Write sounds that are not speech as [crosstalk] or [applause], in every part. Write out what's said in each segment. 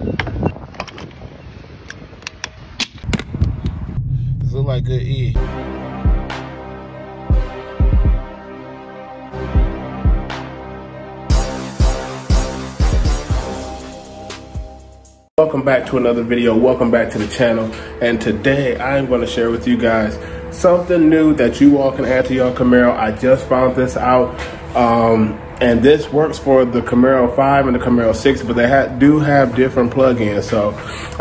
This look like good E. Welcome back to another video. Welcome back to the channel. And today I'm going to share with you guys something new that you all can add to your Camaro. I just found this out. Um, and this works for the Camaro 5 and the Camaro 6, but they ha do have different plugins. So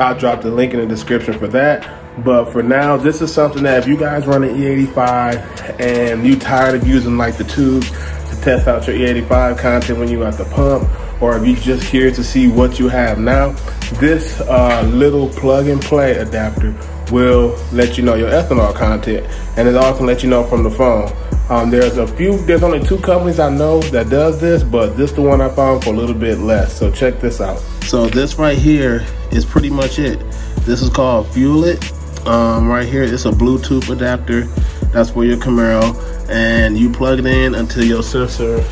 I'll drop the link in the description for that. But for now, this is something that if you guys run an E85 and you tired of using like the tubes to test out your E85 content when you at the pump, or if you just here to see what you have now, this uh, little plug and play adapter will let you know your ethanol content and it also let you know from the phone. Um, there's a few, there's only two companies I know that does this, but this is the one I found for a little bit less. So check this out. So this right here is pretty much it. This is called Fuel It. Um, right here, it's a Bluetooth adapter. That's for your Camaro. And you plug it in until your sensor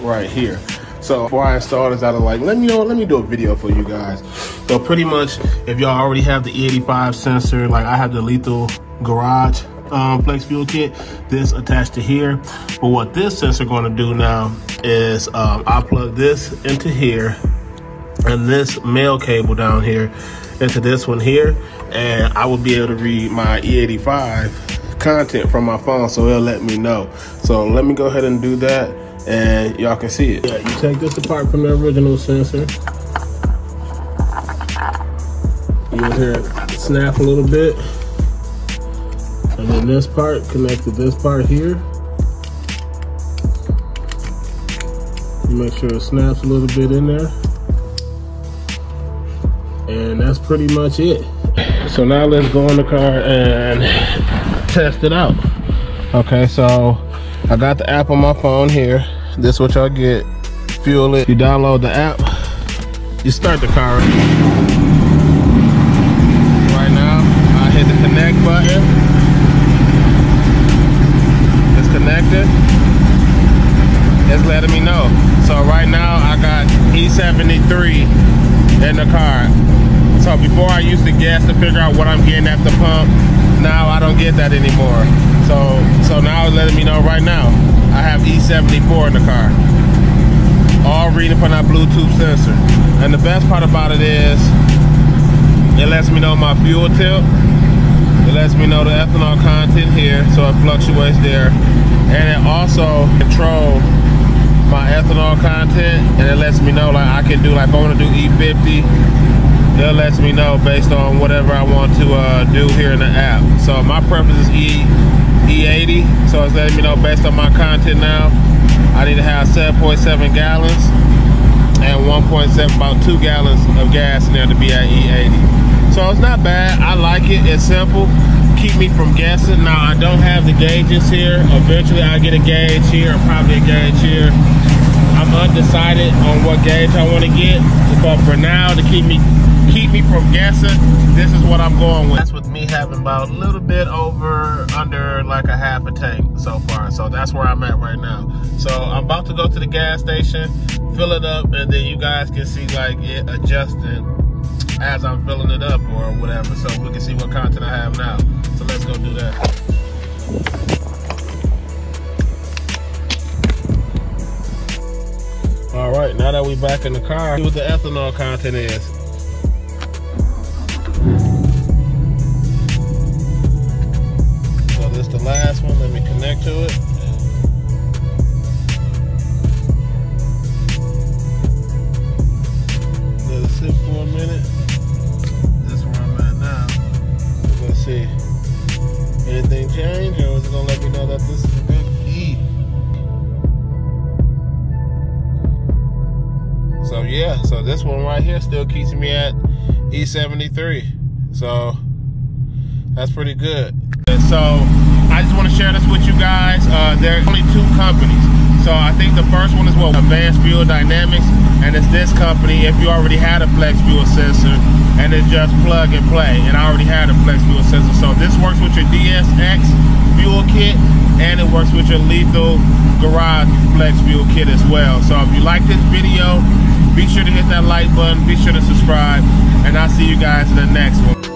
right here. So before I install this, I was like, let me know, let me do a video for you guys. So pretty much, if y'all already have the E85 sensor, like I have the Lethal Garage um, Flex Fuel Kit, this attached to here. But what this sensor gonna do now is um, I plug this into here and this male cable down here into this one here. And I will be able to read my E85 content from my phone so it'll let me know. So let me go ahead and do that and y'all can see it. Yeah, you take this apart from the original sensor. You'll hear it snap a little bit. And then this part connect to this part here. Make sure it snaps a little bit in there. And that's pretty much it. So now let's go in the car and [laughs] test it out. Okay, so I got the app on my phone here. This what y'all get. Fuel it. You download the app. You start the car. 73 in the car. So before I used to guess to figure out what I'm getting at the pump, now I don't get that anymore. So so now it's letting me know right now. I have E74 in the car. All reading from that Bluetooth sensor. And the best part about it is it lets me know my fuel tilt. It lets me know the ethanol content here, so it fluctuates there. And it also control my ethanol content, and it lets me know like I can do like if I want to do E50, it lets me know based on whatever I want to uh, do here in the app. So my preference is E E80, so it's letting me know based on my content now, I need to have 7.7 gallons and 1.7, about two gallons of gas in there to be at E80. So it's not bad, I like it, it's simple. Keep me from guessing. Now I don't have the gauges here. Eventually I get a gauge here, or probably a gauge here. I'm undecided on what gauge I want to get, but for now to keep me keep me from guessing, this is what I'm going with. That's with me having about a little bit over, under like a half a tank so far. So that's where I'm at right now. So I'm about to go to the gas station, fill it up, and then you guys can see like it adjusting as I'm filling it up or whatever. So we can see what content I have now. So let's go do that. All right, now that we're back in the car, see what the ethanol content is. So this the last one, let me connect to it. Yeah, so this one right here still keeps me at E73. So that's pretty good. And so I just want to share this with you guys. Uh, there are only two companies. So I think the first one is what Advanced Fuel Dynamics, and it's this company if you already had a flex fuel sensor and it's just plug and play. And I already had a flex fuel sensor. So this works with your DSX fuel kit and it works with your Lethal Garage Flex Fuel kit as well. So if you like this video, be sure to hit that like button, be sure to subscribe, and I'll see you guys in the next one.